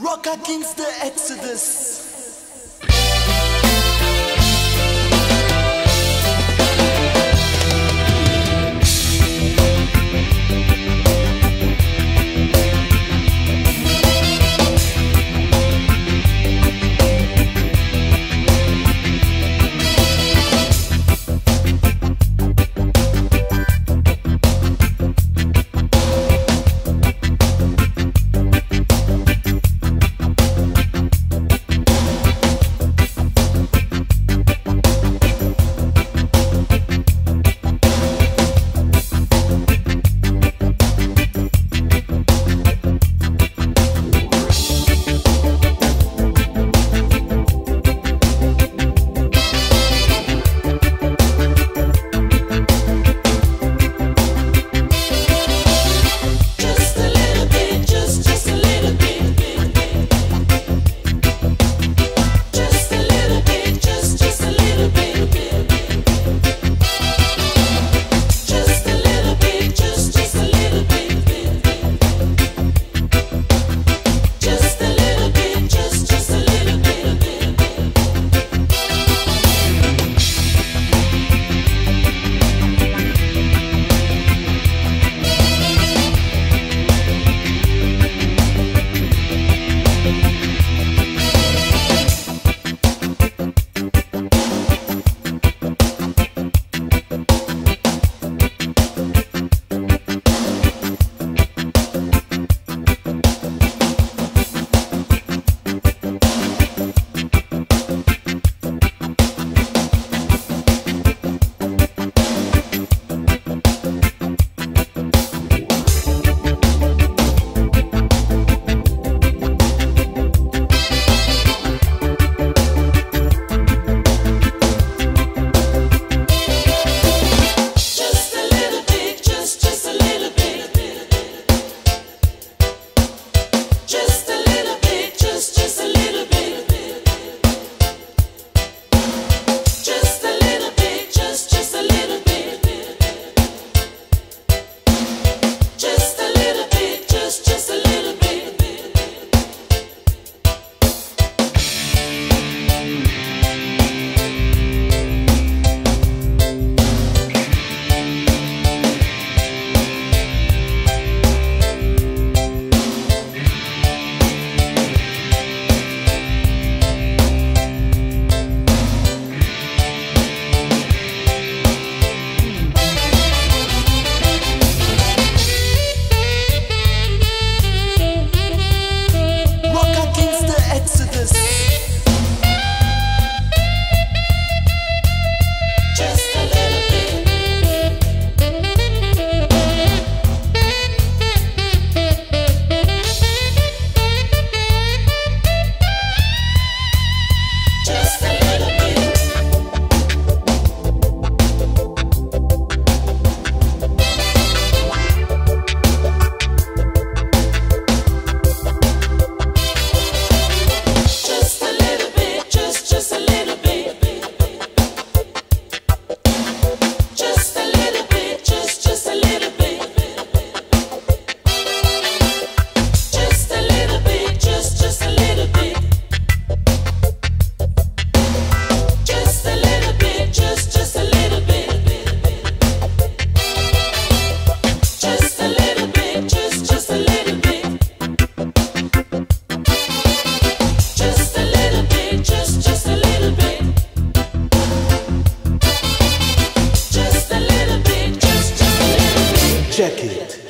Rock against the Exodus. Check it.